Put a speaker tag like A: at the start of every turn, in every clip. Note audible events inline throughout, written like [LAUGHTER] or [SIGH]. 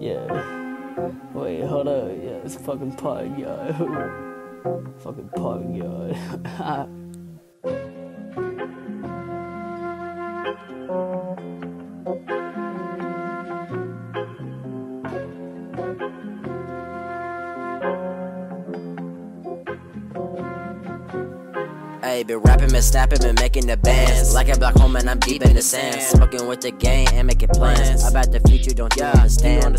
A: Yeah. Wait, hold up. Yeah, it's fucking pug, yo. [LAUGHS] fucking pug, yo. [LAUGHS]
B: Ayy, been rapping, been snapping, been making the bands. Like a black hole, man, I'm deep in the sand. Smoking with the gang and making plans. About the future, don't you understand?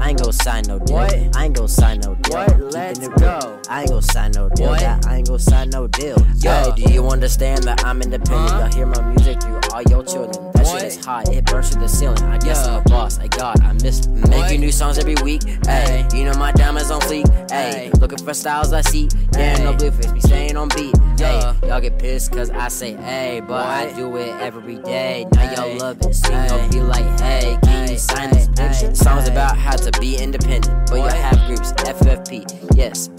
B: I ain't gon' sign no deal. I ain't gon' sign no deal.
C: What? Let's go.
B: I ain't gon' sign no deal.
C: What?
B: I ain't gon' sign no deal. Hey, do you understand that I'm independent? Y'all hear my music through all your children. Hot, it burns through the ceiling. I guess
C: Yeah.
B: I'm a boss. I God, I miss making new songs every week. Hey, you know my diamonds on fleek. Hey, looking for styles I see. Yeah, no blue face, be staying on beat. Hey,
C: Yeah.
B: y'all get pissed cause I say hey, but I
C: What?
B: do it every day. Now y'all love it, so gon' be like, hey,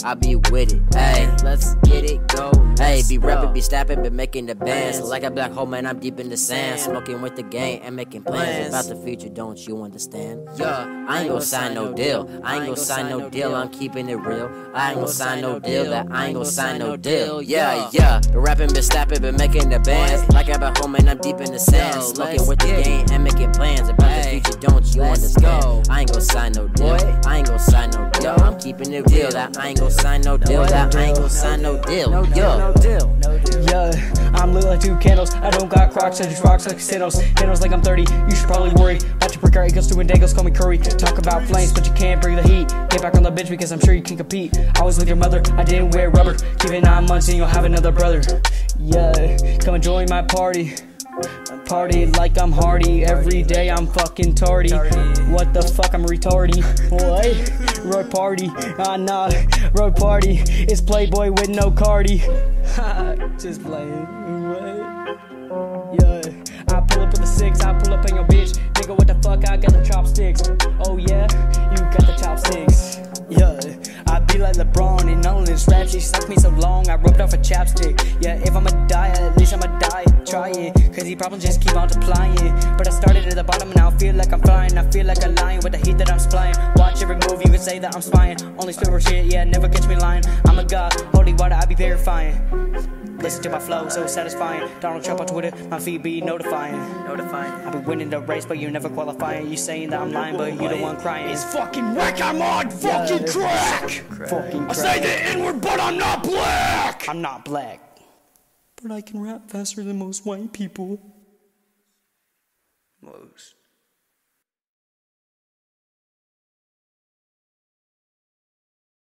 B: I be with it. Hey, let's get it go. Hey, be rapping, be snapping, be making the bands. Like a black hole, man, I'm deep in the sand. Smoking with the gang and making plans about the future, don't you understand?
C: Yeah,
B: I ain't gonna sign no deal. I ain't gonna sign no deal. I'm keeping it real. I ain't gonna sign no deal. That I ain't gonna sign no deal. Yeah, yeah. Been rapping, been snapping, been making the bands. Like I'm at home and I'm deep in the sand. Smoking with the gang and making plans about the future. Don't you
C: let's
B: understand?
C: go.
B: I ain't gonna sign no deal.
C: What?
B: I ain't gonna sign no deal. I'm keeping it real. That I ain't gonna sign no deal. That I ain't gonna sign no deal.
C: No deal,
B: Yo.
C: no deal. No deal.
A: Yeah, I'm lit like two candles. I don't got crocs, I just rocks like casinos. Handles like I'm 30, you should probably worry. About to break our egos, doing dangles, call me Curry. Talk about flames, but you can't bring the heat. Get back on the bench because I'm sure you can compete. I was with your mother, I didn't wear rubber. Give it nine months and you'll have another brother. Yeah, come and join my party. Party like I'm hardy. Every day I'm fucking tardy. What the fuck, I'm retarded. What? Road party. Ah, nah. Road party. It's Playboi with no Carti. [LAUGHS] Just playing. What? Yeah. I pull up with the six. I pull up on your bitch. Nigga, what the fuck? I got the chopsticks. Oh, yeah? Like LeBron and all this rap. She sucked me so long. I rubbed off a chapstick. Yeah, if I'ma die, at least I'ma die. Try it. Cause these problems just keep multiplying. But I started at the bottom and now I feel like I'm flying. I feel like a lion with the heat that I'm supplying. Watch every move, you can say that I'm spying. Only silver shit, yeah, never catch me lying. I'm a god, holy water, I be verifying. Listen to my flow, so satisfying. Donald Trump on Twitter, my feed be notifying.
C: Notifying.
A: I be winning the race, but you never qualifying. You saying that I'm lying, but you the one crying.
D: It's fucking wreck, I'm on fucking
A: Yeah.
D: crack!
A: fucking
D: I say
A: crap.
D: the N word, but I'm not black!
A: I'm not black, but I can rap faster than most white people.
C: Most.